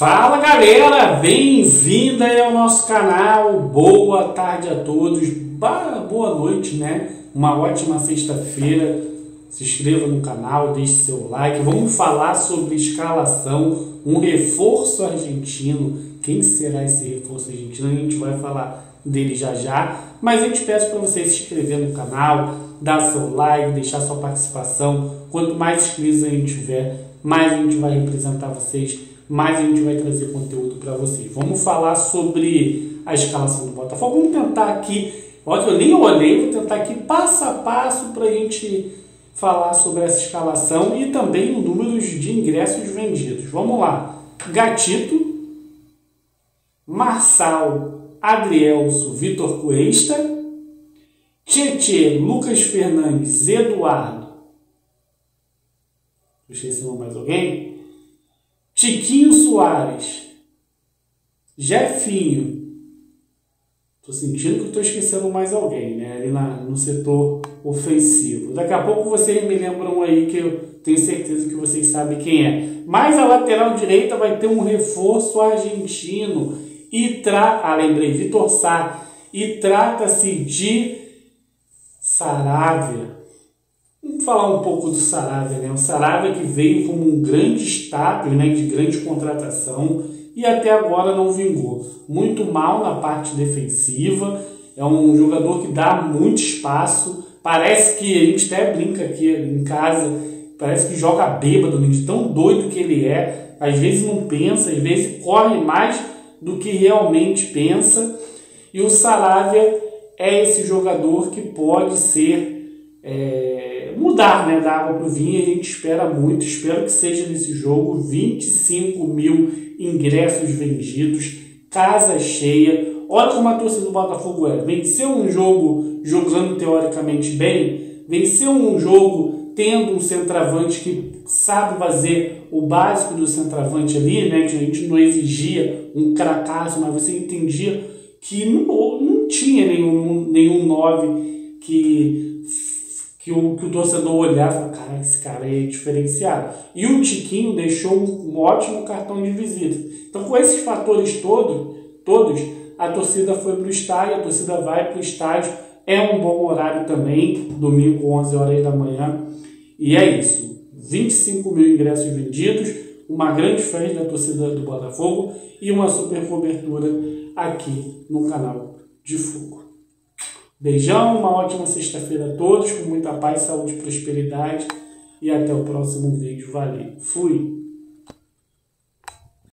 Fala galera, bem-vinda ao nosso canal, boa tarde a todos, boa noite, né? Uma ótima sexta-feira, se inscreva no canal, deixe seu like, vamos falar sobre escalação, um reforço argentino, quem será esse reforço argentino? A gente vai falar dele já já, mas eu te peço para você se inscrever no canal, dar seu like, deixar sua participação, quanto mais inscritos a gente tiver, mais a gente vai representar vocês mais a gente vai trazer conteúdo para vocês. Vamos falar sobre a escalação do Botafogo. Vamos tentar aqui, olha eu nem olhei, vou tentar aqui passo a passo para a gente falar sobre essa escalação e também o número de ingressos vendidos. Vamos lá. Gatito, Marçal, Adrielso, Vitor Cuesta, Tietê, Lucas Fernandes, Eduardo. Ver mais alguém. Tiquinho Soares, Jefinho. Tô sentindo que estou esquecendo mais alguém, né? Ali na, no setor ofensivo. Daqui a pouco vocês me lembram aí que eu tenho certeza que vocês sabem quem é. Mas a lateral direita vai ter um reforço argentino. E tra... Ah, lembrei, Vitor Sá. E trata-se de Saravia. Vamos falar um pouco do Saravia, né? O Saravia que veio como um grande estádio, né, de grande contratação e até agora não vingou. Muito mal na parte defensiva, é um jogador que dá muito espaço, parece que a gente até brinca aqui em casa, parece que joga bêbado, né? de tão doido que ele é, às vezes não pensa, às vezes corre mais do que realmente pensa, e o Saravia é esse jogador que pode ser é, mudar né, da água para o vinho. A gente espera muito, espero que seja nesse jogo 25 mil ingressos vendidos, casa cheia. Olha como a torcida do Botafogo é. Venceu um jogo jogando teoricamente bem, venceu um jogo tendo um centroavante que sabe fazer o básico do centroavante ali, né? Que a gente não exigia um cracaço, mas você entendia que não, não tinha nenhum, nenhum nove que que o, que o torcedor olhar e falar, cara, esse cara é diferenciado. E o Tiquinho deixou um, um ótimo cartão de visita. Então, com esses fatores todo, todos, a torcida foi para o estádio, a torcida vai para o estádio. É um bom horário também, domingo, 11 horas da manhã. E é isso. 25 mil ingressos vendidos, uma grande festa da torcida do Botafogo e uma super cobertura aqui no canal de Fogo. Beijão, uma ótima sexta-feira a todos, com muita paz, saúde e prosperidade. E até o próximo vídeo. Valeu. Fui!